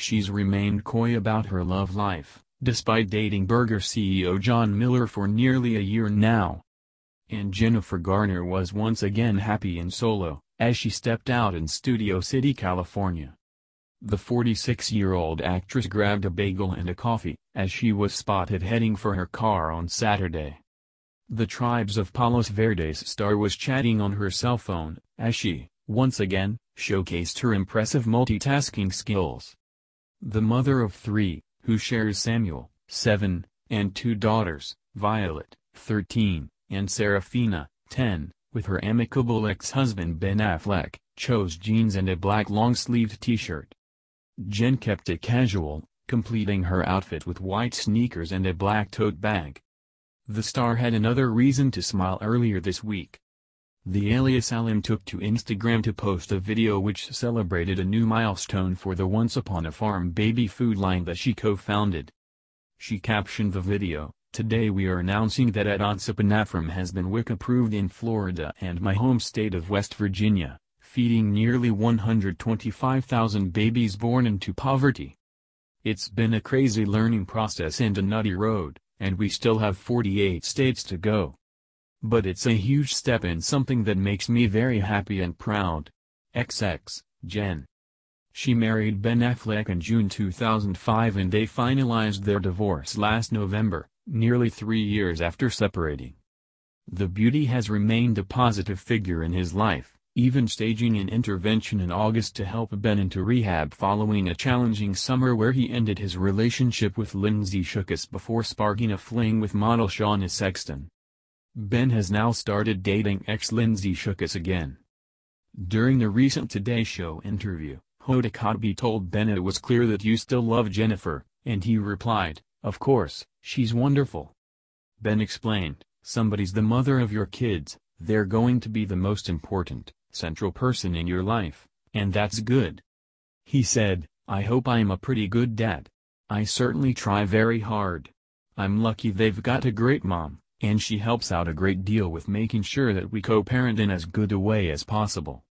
she's remained coy about her love life, despite dating Burger CEO John Miller for nearly a year now. And Jennifer Garner was once again happy in solo, as she stepped out in Studio City, California. The 46-year-old actress grabbed a bagel and a coffee, as she was spotted heading for her car on Saturday. The Tribes of Palos Verdes star was chatting on her cell phone, as she, once again, showcased her impressive multitasking skills. The mother of three, who shares Samuel, 7, and two daughters, Violet, 13, and Serafina, 10, with her amicable ex-husband Ben Affleck, chose jeans and a black long-sleeved t-shirt. Jen kept it casual, completing her outfit with white sneakers and a black tote bag. The star had another reason to smile earlier this week. The Alias alum took to Instagram to post a video which celebrated a new milestone for the Once Upon a Farm baby food line that she co-founded. She captioned the video, Today we are announcing that at Once Upon a Farm has been WIC approved in Florida and my home state of West Virginia feeding nearly 125,000 babies born into poverty. It's been a crazy learning process and a nutty road, and we still have 48 states to go. But it's a huge step and something that makes me very happy and proud. XX, Jen. She married Ben Affleck in June 2005 and they finalized their divorce last November, nearly three years after separating. The beauty has remained a positive figure in his life, even staging an intervention in August to help Ben into rehab following a challenging summer where he ended his relationship with Lindsay Shookus before sparking a fling with model Shauna Sexton. Ben has now started dating ex-Lindsay Shookus again. During the recent Today Show interview, Hoda Kotb told Ben it was clear that you still love Jennifer, and he replied, of course, she's wonderful. Ben explained, somebody's the mother of your kids, they're going to be the most important central person in your life, and that's good. He said, I hope I'm a pretty good dad. I certainly try very hard. I'm lucky they've got a great mom, and she helps out a great deal with making sure that we co-parent in as good a way as possible.